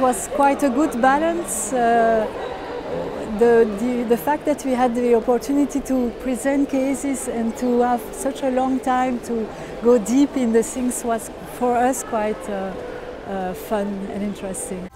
was quite a good balance. Uh, the, the, the fact that we had the opportunity to present cases and to have such a long time to go deep in the things was for us quite uh, uh, fun and interesting.